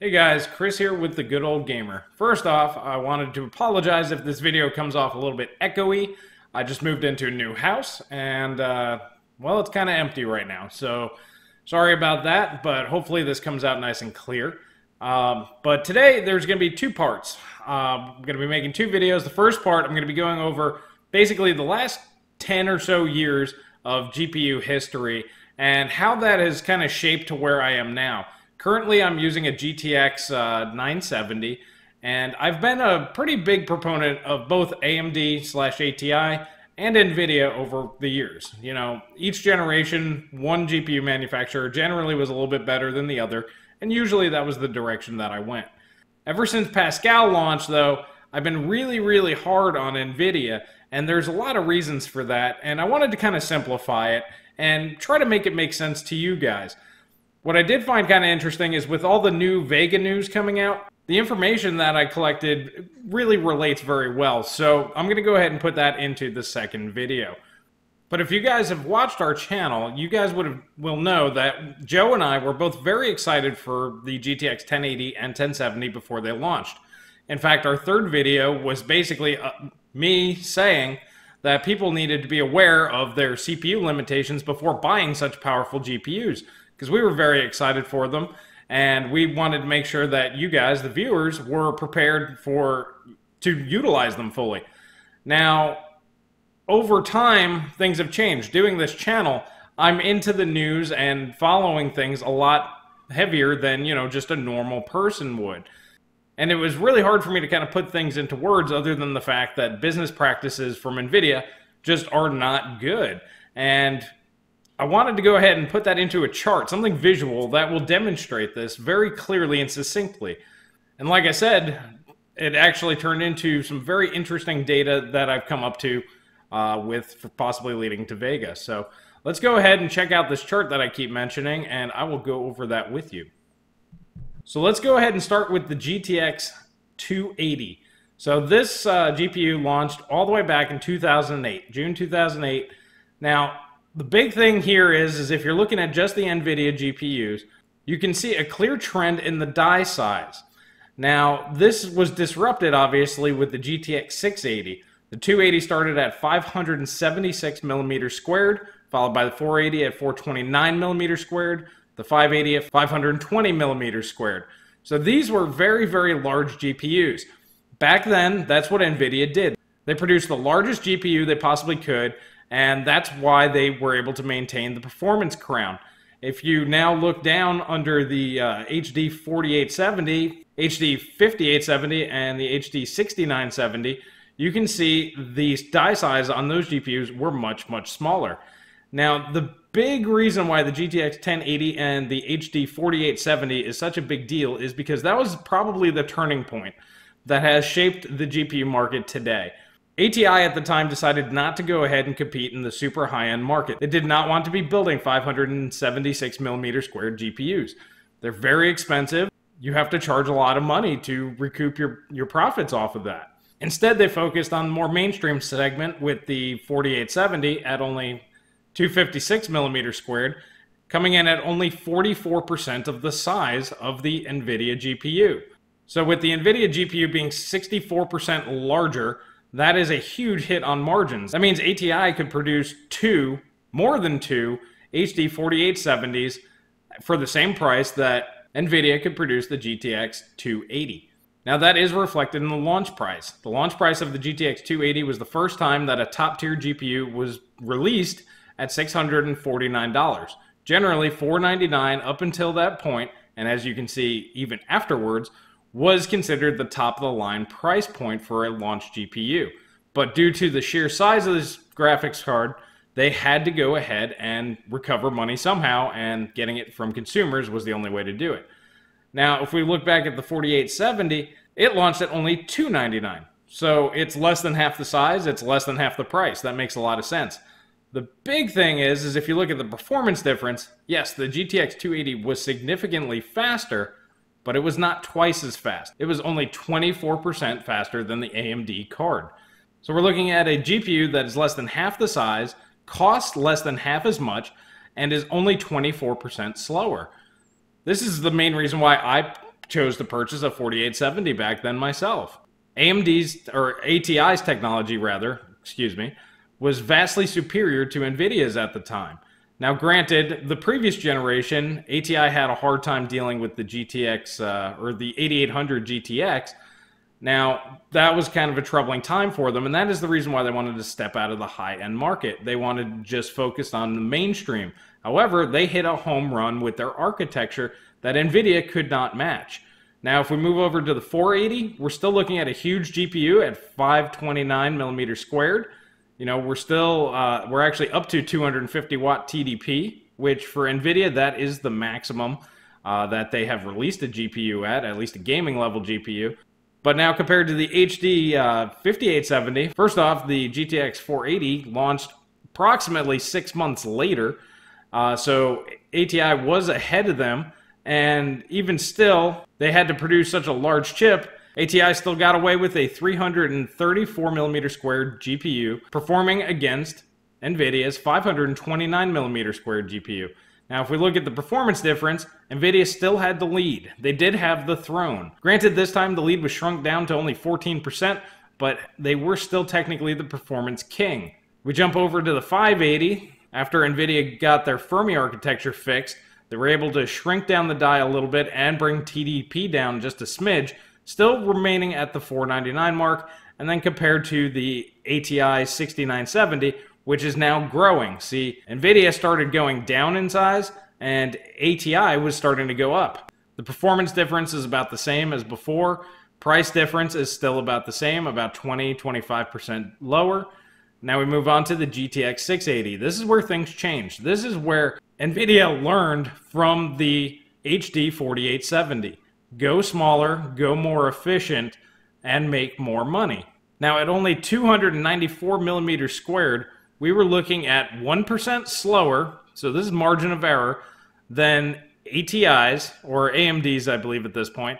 Hey guys, Chris here with the Good Old Gamer. First off, I wanted to apologize if this video comes off a little bit echoey. I just moved into a new house, and, uh, well, it's kind of empty right now, so sorry about that, but hopefully this comes out nice and clear. Um, but today, there's going to be two parts. Uh, I'm going to be making two videos. The first part, I'm going to be going over basically the last 10 or so years of GPU history and how that has kind of shaped to where I am now. Currently, I'm using a GTX uh, 970, and I've been a pretty big proponent of both AMD slash ATI and NVIDIA over the years. You know, each generation, one GPU manufacturer generally was a little bit better than the other, and usually that was the direction that I went. Ever since Pascal launched, though, I've been really, really hard on NVIDIA, and there's a lot of reasons for that, and I wanted to kind of simplify it and try to make it make sense to you guys. What I did find kind of interesting is with all the new Vega news coming out, the information that I collected really relates very well. So I'm going to go ahead and put that into the second video. But if you guys have watched our channel, you guys would have, will know that Joe and I were both very excited for the GTX 1080 and 1070 before they launched. In fact, our third video was basically uh, me saying that people needed to be aware of their CPU limitations before buying such powerful GPUs because we were very excited for them and we wanted to make sure that you guys, the viewers, were prepared for to utilize them fully. Now, over time, things have changed. Doing this channel, I'm into the news and following things a lot heavier than, you know, just a normal person would. And it was really hard for me to kind of put things into words other than the fact that business practices from NVIDIA just are not good. And I wanted to go ahead and put that into a chart, something visual that will demonstrate this very clearly and succinctly. And like I said, it actually turned into some very interesting data that I've come up to uh, with possibly leading to Vega. So let's go ahead and check out this chart that I keep mentioning, and I will go over that with you. So let's go ahead and start with the GTX 280. So this uh, GPU launched all the way back in 2008, June 2008. Now, the big thing here is, is if you're looking at just the NVIDIA GPUs, you can see a clear trend in the die size. Now, this was disrupted, obviously, with the GTX 680. The 280 started at 576 millimeters squared, followed by the 480 at 429 millimeters squared, the 580 at 520 millimeters squared. So these were very, very large GPUs. Back then, that's what NVIDIA did. They produced the largest GPU they possibly could, and that's why they were able to maintain the performance crown. If you now look down under the uh, HD 4870, HD 5870, and the HD 6970, you can see the die size on those GPUs were much, much smaller. Now, the big reason why the GTX 1080 and the HD 4870 is such a big deal is because that was probably the turning point that has shaped the GPU market today. ATI at the time decided not to go ahead and compete in the super high-end market. They did not want to be building 576 millimeter squared GPUs. They're very expensive. You have to charge a lot of money to recoup your, your profits off of that. Instead, they focused on the more mainstream segment with the 4870 at only 256 millimeter squared, coming in at only 44% of the size of the NVIDIA GPU. So with the NVIDIA GPU being 64% larger, that is a huge hit on margins. That means ATI could produce two, more than two, HD 4870s for the same price that NVIDIA could produce the GTX 280. Now that is reflected in the launch price. The launch price of the GTX 280 was the first time that a top tier GPU was released at $649. Generally 499 up until that point, and as you can see even afterwards, was considered the top of the line price point for a launch GPU. But due to the sheer size of this graphics card, they had to go ahead and recover money somehow, and getting it from consumers was the only way to do it. Now, if we look back at the 4870, it launched at only 299. So it's less than half the size, it's less than half the price. That makes a lot of sense. The big thing is, is if you look at the performance difference, yes, the GTX 280 was significantly faster, but it was not twice as fast. It was only 24% faster than the AMD card. So we're looking at a GPU that is less than half the size, costs less than half as much, and is only 24% slower. This is the main reason why I chose to purchase a 4870 back then myself. AMD's, or ATI's technology rather, excuse me, was vastly superior to NVIDIA's at the time. Now, granted, the previous generation, ATI had a hard time dealing with the GTX, uh, or the 8800 GTX. Now, that was kind of a troubling time for them, and that is the reason why they wanted to step out of the high end market. They wanted to just focus on the mainstream. However, they hit a home run with their architecture that NVIDIA could not match. Now, if we move over to the 480, we're still looking at a huge GPU at 529 millimeters squared. You know, we're still, uh, we're actually up to 250 watt TDP, which for NVIDIA, that is the maximum uh, that they have released a GPU at, at least a gaming level GPU. But now compared to the HD uh, 5870, first off, the GTX 480 launched approximately six months later. Uh, so ATI was ahead of them. And even still, they had to produce such a large chip ATI still got away with a 334 millimeter squared GPU, performing against NVIDIA's 529 millimeter squared GPU. Now, if we look at the performance difference, NVIDIA still had the lead. They did have the throne. Granted, this time the lead was shrunk down to only 14%, but they were still technically the performance king. We jump over to the 580. After NVIDIA got their Fermi architecture fixed, they were able to shrink down the die a little bit and bring TDP down just a smidge, still remaining at the 499 mark, and then compared to the ATI 6970, which is now growing. See, NVIDIA started going down in size, and ATI was starting to go up. The performance difference is about the same as before. Price difference is still about the same, about 20 25% lower. Now we move on to the GTX 680. This is where things change. This is where NVIDIA learned from the HD 4870 go smaller, go more efficient, and make more money. Now, at only 294 millimeters squared, we were looking at 1% slower, so this is margin of error, than ATI's, or AMD's, I believe at this point,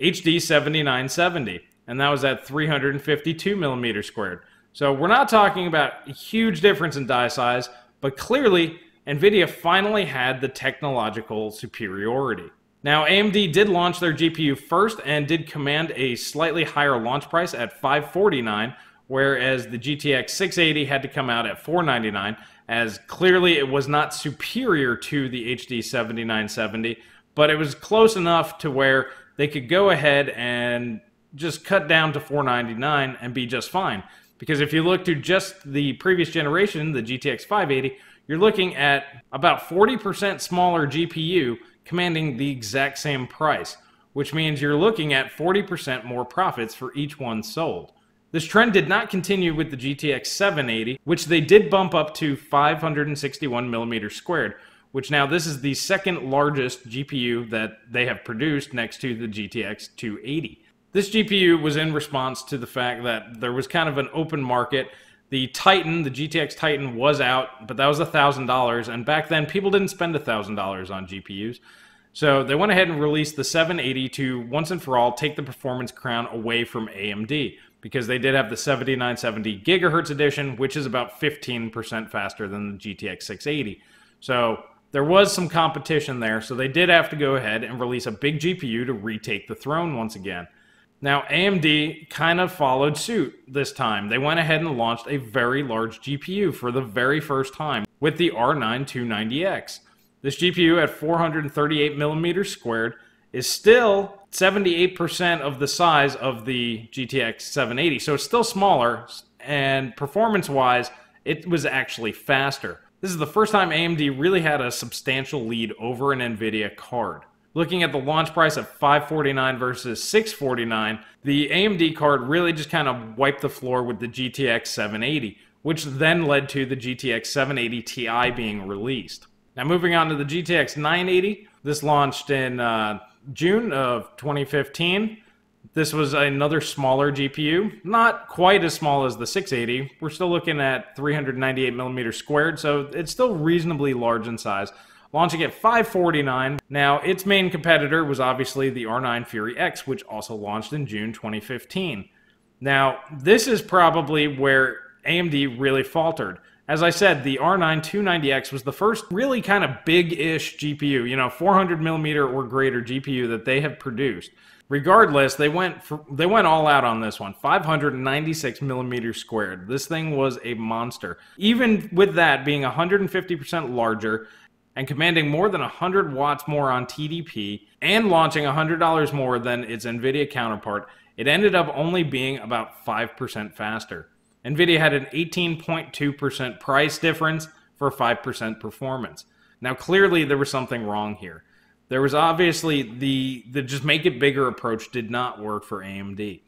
HD 7970, and that was at 352 millimeters squared. So we're not talking about a huge difference in die size, but clearly, NVIDIA finally had the technological superiority. Now, AMD did launch their GPU first and did command a slightly higher launch price at 549, whereas the GTX 680 had to come out at 499, as clearly it was not superior to the HD 7970, but it was close enough to where they could go ahead and just cut down to 499 and be just fine. Because if you look to just the previous generation, the GTX 580, you're looking at about 40% smaller GPU commanding the exact same price, which means you're looking at 40% more profits for each one sold. This trend did not continue with the GTX 780, which they did bump up to 561 millimeters squared, which now this is the second largest GPU that they have produced next to the GTX 280. This GPU was in response to the fact that there was kind of an open market the Titan, the GTX Titan, was out, but that was $1,000. And back then, people didn't spend $1,000 on GPUs. So they went ahead and released the 780 to once and for all take the performance crown away from AMD because they did have the 7970 gigahertz edition, which is about 15% faster than the GTX 680. So there was some competition there, so they did have to go ahead and release a big GPU to retake the throne once again. Now, AMD kind of followed suit this time. They went ahead and launched a very large GPU for the very first time with the R9 290X. This GPU at 438 millimeters squared is still 78% of the size of the GTX 780, so it's still smaller, and performance-wise, it was actually faster. This is the first time AMD really had a substantial lead over an NVIDIA card. Looking at the launch price of 549 versus 649, the AMD card really just kind of wiped the floor with the GTX 780, which then led to the GTX 780 Ti being released. Now moving on to the GTX 980, this launched in uh, June of 2015. This was another smaller GPU, not quite as small as the 680. We're still looking at 398 millimeters squared, so it's still reasonably large in size launching at 549. Now, its main competitor was obviously the R9 Fury X, which also launched in June 2015. Now, this is probably where AMD really faltered. As I said, the R9 290X was the first really kind of big-ish GPU, you know, 400 millimeter or greater GPU that they have produced. Regardless, they went for, they went all out on this one. 596 millimeters squared. This thing was a monster. Even with that being 150% larger and commanding more than 100 watts more on TDP and launching $100 more than its NVIDIA counterpart, it ended up only being about 5% faster. NVIDIA had an 18.2% price difference for 5% performance. Now, clearly, there was something wrong here. There was obviously the the just make it bigger approach did not work for AMD.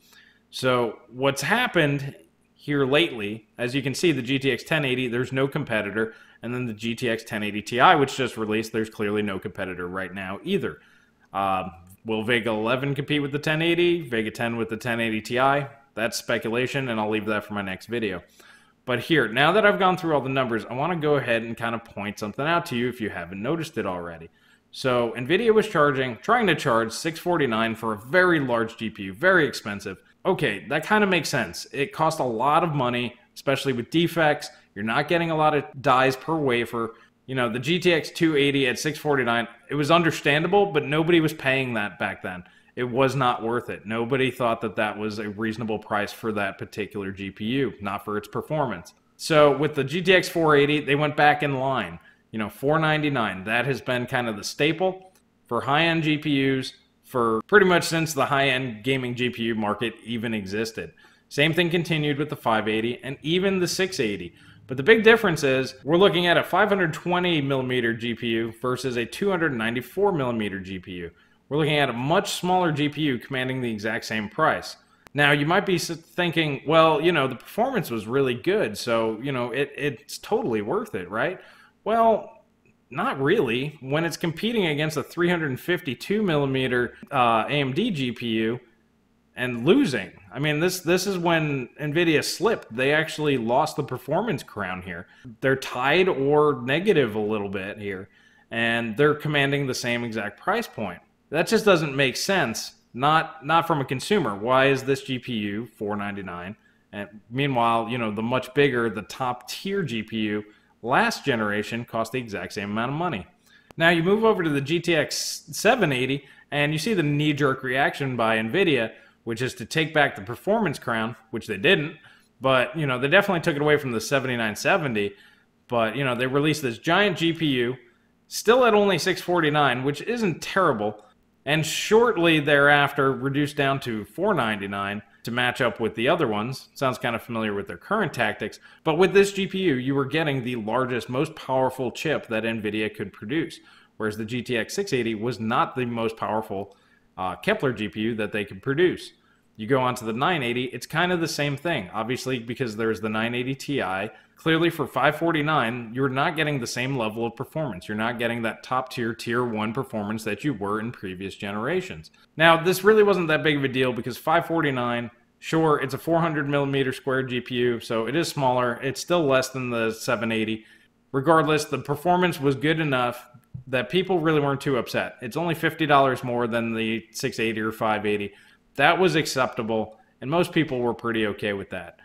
So what's happened here lately, as you can see, the GTX 1080, there's no competitor, and then the GTX 1080 Ti, which just released, there's clearly no competitor right now either. Um, will Vega 11 compete with the 1080? Vega 10 with the 1080 Ti? That's speculation, and I'll leave that for my next video. But here, now that I've gone through all the numbers, I want to go ahead and kind of point something out to you if you haven't noticed it already. So Nvidia was charging, trying to charge 649 for a very large GPU, very expensive. Okay, that kind of makes sense. It cost a lot of money, especially with defects. You're not getting a lot of dies per wafer. You know, the GTX 280 at 649, it was understandable, but nobody was paying that back then. It was not worth it. Nobody thought that that was a reasonable price for that particular GPU, not for its performance. So with the GTX 480, they went back in line you know, 499. That has been kind of the staple for high-end GPUs for pretty much since the high-end gaming GPU market even existed. Same thing continued with the 580 and even the 680. But the big difference is we're looking at a 520 millimeter GPU versus a 294 millimeter GPU. We're looking at a much smaller GPU commanding the exact same price. Now you might be thinking, well, you know, the performance was really good, so you know it, it's totally worth it, right? Well, not really. When it's competing against a 352 millimeter uh, AMD GPU and losing. I mean, this this is when Nvidia slipped. They actually lost the performance crown here. They're tied or negative a little bit here, and they're commanding the same exact price point. That just doesn't make sense. Not not from a consumer. Why is this GPU 499? And meanwhile, you know, the much bigger, the top tier GPU last generation cost the exact same amount of money. Now you move over to the GTX 780 and you see the knee-jerk reaction by NVIDIA, which is to take back the performance crown, which they didn't, but you know, they definitely took it away from the 7970, but you know, they released this giant GPU, still at only 649, which isn't terrible, and shortly thereafter reduced down to 499 to match up with the other ones. Sounds kind of familiar with their current tactics. But with this GPU, you were getting the largest, most powerful chip that NVIDIA could produce, whereas the GTX 680 was not the most powerful uh, Kepler GPU that they could produce. You go on to the 980, it's kind of the same thing. Obviously, because there's the 980 Ti, clearly for 549, you're not getting the same level of performance. You're not getting that top tier, tier one performance that you were in previous generations. Now, this really wasn't that big of a deal because 549, sure, it's a 400 millimeter square GPU, so it is smaller. It's still less than the 780. Regardless, the performance was good enough that people really weren't too upset. It's only $50 more than the 680 or 580 that was acceptable, and most people were pretty okay with that.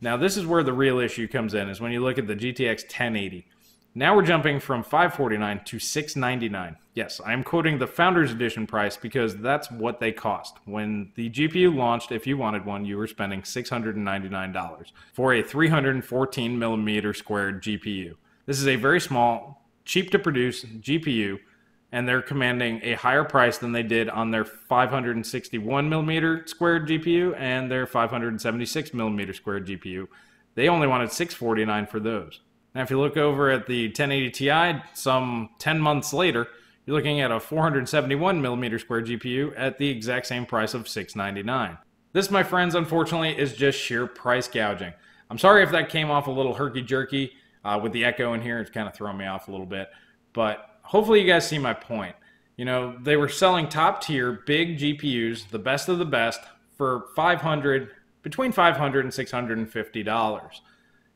Now, this is where the real issue comes in, is when you look at the GTX 1080. Now we're jumping from 549 to 699. Yes, I'm quoting the Founders Edition price because that's what they cost. When the GPU launched, if you wanted one, you were spending $699 for a 314 millimeter squared GPU. This is a very small, cheap to produce GPU and they're commanding a higher price than they did on their 561 millimeter squared GPU and their 576 millimeter squared GPU. They only wanted 649 for those. Now, if you look over at the 1080 Ti, some 10 months later, you're looking at a 471 millimeter squared GPU at the exact same price of 699. This, my friends, unfortunately, is just sheer price gouging. I'm sorry if that came off a little herky jerky uh, with the echo in here. It's kind of throwing me off a little bit, but hopefully you guys see my point. You know, they were selling top tier big GPUs, the best of the best, for 500 between 500 and 650 dollars.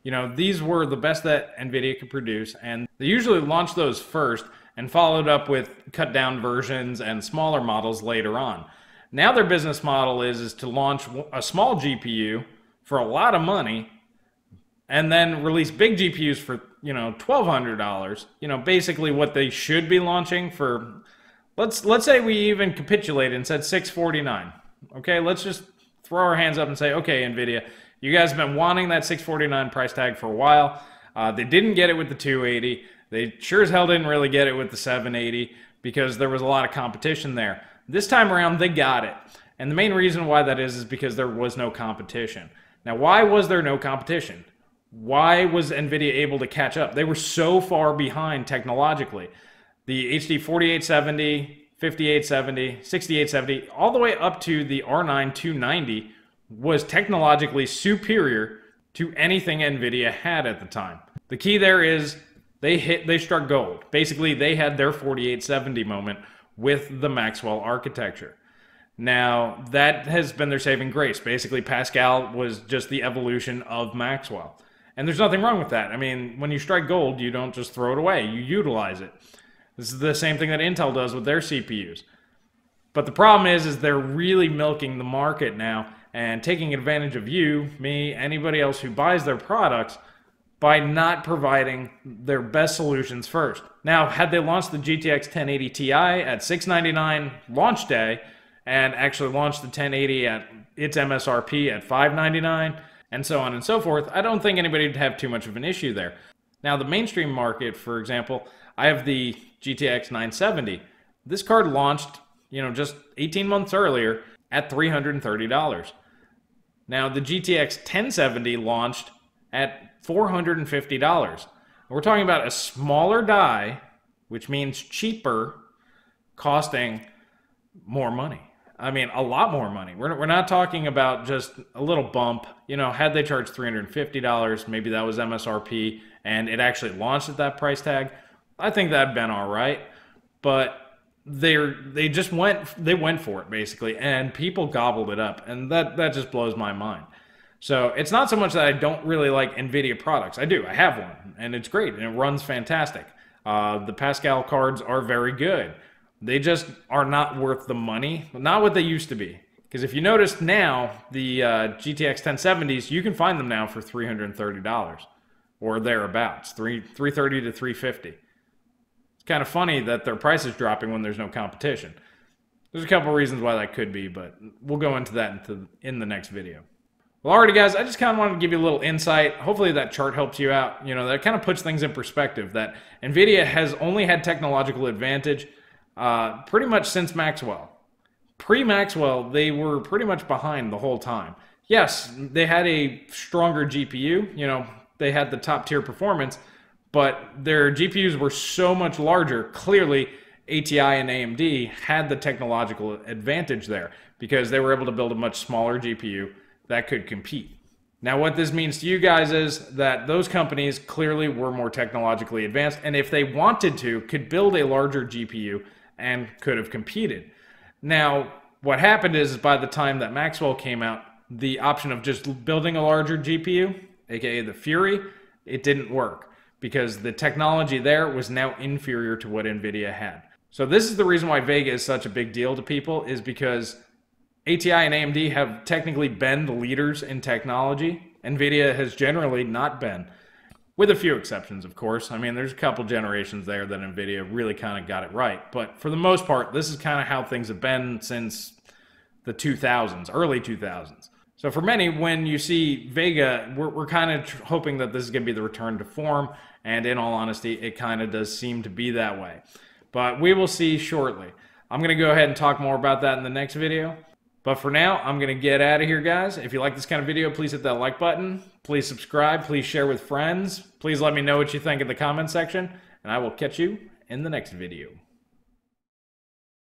You know, these were the best that Nvidia could produce, and they usually launch those first and followed up with cut down versions and smaller models later on. Now their business model is is to launch a small GPU for a lot of money and then release big GPUs for, you know, $1200, you know, basically what they should be launching for let's let's say we even capitulated and said 649. Okay, let's just throw our hands up and say, "Okay, Nvidia, you guys have been wanting that 649 price tag for a while. Uh, they didn't get it with the 280. They sure as hell didn't really get it with the 780 because there was a lot of competition there. This time around, they got it. And the main reason why that is is because there was no competition. Now, why was there no competition? Why was NVIDIA able to catch up? They were so far behind technologically. The HD 4870, 5870, 6870, all the way up to the R9 290 was technologically superior to anything NVIDIA had at the time. The key there is they hit they struck gold. Basically, they had their 4870 moment with the Maxwell architecture. Now, that has been their saving grace. Basically, Pascal was just the evolution of Maxwell. And there's nothing wrong with that. I mean, when you strike gold, you don't just throw it away, you utilize it. This is the same thing that Intel does with their CPUs. But the problem is is they're really milking the market now and taking advantage of you, me, anybody else who buys their products by not providing their best solutions first. Now, had they launched the GTX 1080 Ti at 699 launch day and actually launched the 1080 at its MSRP at 599 and so on and so forth, I don't think anybody would have too much of an issue there. Now, the mainstream market, for example, I have the GTX 970. This card launched, you know, just 18 months earlier at $330. Now, the GTX 1070 launched at $450. We're talking about a smaller die, which means cheaper, costing more money. I mean, a lot more money. We're, we're not talking about just a little bump. You know, had they charged $350, maybe that was MSRP, and it actually launched at that price tag, I think that'd been all right. But they they just went they went for it basically, and people gobbled it up, and that that just blows my mind. So it's not so much that I don't really like NVIDIA products. I do. I have one, and it's great, and it runs fantastic. Uh, the Pascal cards are very good. They just are not worth the money, not what they used to be. Because if you notice now, the uh, GTX 1070s, you can find them now for $330 or thereabouts, three 330 to 350 It's kind of funny that their price is dropping when there's no competition. There's a couple reasons why that could be, but we'll go into that into, in the next video. Well, alrighty, guys, I just kind of wanted to give you a little insight. Hopefully that chart helps you out. You know, that kind of puts things in perspective that NVIDIA has only had technological advantage uh, pretty much since Maxwell. Pre-Maxwell, they were pretty much behind the whole time. Yes, they had a stronger GPU. You know, they had the top tier performance, but their GPUs were so much larger. Clearly, ATI and AMD had the technological advantage there because they were able to build a much smaller GPU that could compete. Now, what this means to you guys is that those companies clearly were more technologically advanced, and if they wanted to, could build a larger GPU and could have competed. Now, what happened is by the time that Maxwell came out, the option of just building a larger GPU, aka the Fury, it didn't work because the technology there was now inferior to what NVIDIA had. So this is the reason why Vega is such a big deal to people is because ATI and AMD have technically been the leaders in technology. NVIDIA has generally not been, with a few exceptions, of course. I mean, there's a couple generations there that NVIDIA really kind of got it right. But for the most part, this is kind of how things have been since the 2000s, early 2000s. So for many, when you see Vega, we're, we're kind of hoping that this is going to be the return to form. And in all honesty, it kind of does seem to be that way. But we will see shortly. I'm going to go ahead and talk more about that in the next video. But for now, I'm going to get out of here, guys. If you like this kind of video, please hit that like button. Please subscribe. Please share with friends. Please let me know what you think in the comment section. And I will catch you in the next video.